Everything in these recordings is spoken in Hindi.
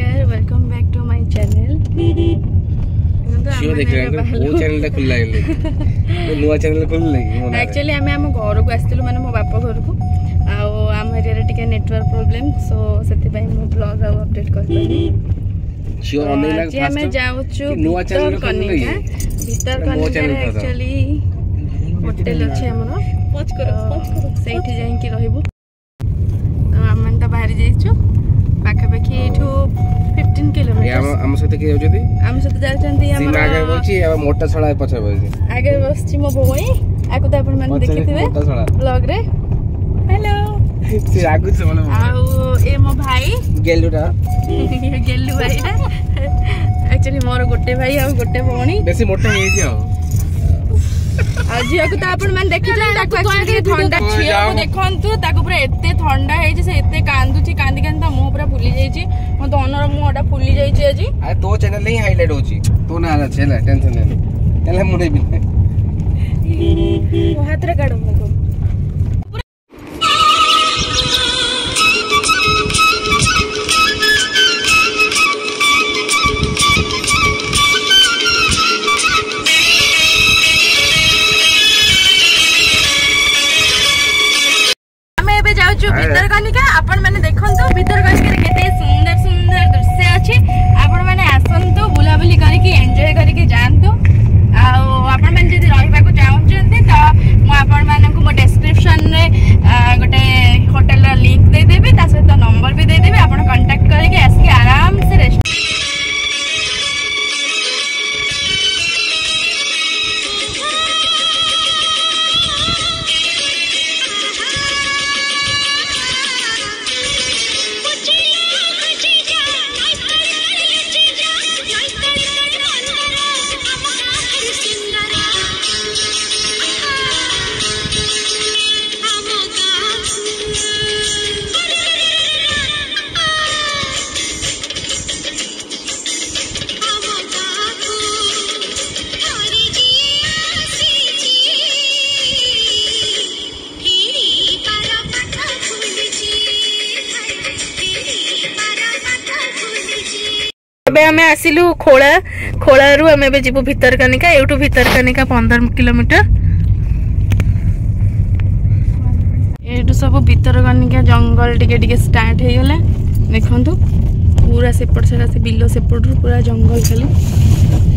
नमस्कार welcome back to my channel ଝିଅ ଦେଖିଲା କୋଉ ଚ୍ୟାନେଲଟା ଖୋଲିଲା ହେଲେ ନୂଆ ଚ୍ୟାନେଲ ଖୋଲିଲେ କି ଆକ୍ଚୁଆଲି ଆମେ ଆମ ଘରକୁ ଆସିଥିଲୁ ମାନେ ମୋ ବାପ ଘରକୁ ଆଉ ଆମ ଏରିଆରେ ଟିକେ ନେଟୱାର୍କ ପ୍ରୋବ୍ଲେମ୍ ସୋ ସେଥିପାଇଁ ମୁଁ ବ୍ଲଗ୍ ଆଉ ଅପଡେଟ୍ କରିପାରିନି ଝିଅ ଅନେଇଲା ଆମେ ଯାଉଛୁ ନୂଆ ଚ୍ୟାନେଲ କନିକା ଭିତରକନିକାରେ ଆକ୍ଚୁଆଲି ହୋଟେଲ ଅଛି ଆମର ସେଇଠି ଯାଇକି ରହିବୁ কিলোমিটার আমার সাথে কে যাচ্ছেন আমার সাথে যাচ্ছেন আমার আগে বলছি আমার মোটা ছড়া পছা বলছি আগে বসছি মো বই আকু তো আপন মানে দেখিথিবে ব্লগ রে হ্যালো সে আগু সে মানে আও এ মো ভাই গেলুটা গেলু ভাইটা একচুয়ালি মোর গোটে ভাই আর গোটে ভৌণী বেশি মোটা হয়ে যাও ଝିଅକୁ ତ ଆପଣମାନେ ଦେଖିଛନ୍ତି ତାକୁ ଆକ୍ଚୁଆଲି ଥଣ୍ଡା ଝିଅକୁ ଦେଖନ୍ତୁ ତାକୁ ପୁରା ଏତେ ଥଣ୍ଡା ହେଇଛି ସେ ଏତେ କାନ୍ଦୁଛି କାନ୍ଦି କାନ୍ଦି ତା ମୁହଁ ପୁରା ଫୁଲି ଯାଇଛି ମୋ ଧନର ମୁହଁଟା ଫୁଲି ଯାଇଛି ଆଜି ତୋ ଚ୍ୟାନେଲ ହିଁ ହାଇଲାଇଟ୍ ହଉଛି ତୋ ନାଁ ଅଛି ହେଲା ଟେନସନ୍ ନେନି ହେଲା ମୁଁ ନେବି ହାତରେ କାଢ଼ जो भितर गली का आपण मैंने तो भितर गली आम आसलु खोला खोला रु आम जी भितरकानिका यू भितरकानिका पंदर कलोमीटर यू सब भितरकानिका जंगल टिके टिके स्टार्ट हो गला देखु पूरा सेपट से बिल सेपट पूरा जंगल खाली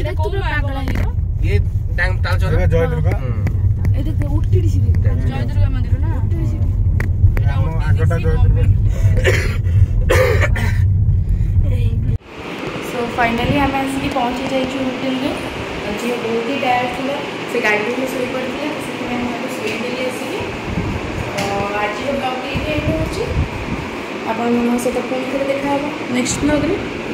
ಸಿದೆ ತುಬ್ರ ಪಾಗಲಾಗಿರೋ ಈ ಟ್ಯಾಂಗ್ ತಾಳ ಜೋರ ಜಯದುರ್ಗ ಇದಕ್ಕೆ ಉಟ್ಟಿಡಿ ಸಿದೆ ಜಯದುರ್ಗ ಮಂದಿರನ ಉಟ್ಟಿಡಿ ಸಿದೆ ನಾವು ಅಡ್ಡಟ ಜಯದುರ್ಗ सो फाइनली आम आसिक पहुँच जाइ होटेल झी बहुत ही टायर्ड थी से गाड़ी में शोई पड़ी से शोदेली आसिक आज ब्लग ये एंड हो आपण सहित पुणी थे देखा नेक्स्ट ब्लग्रे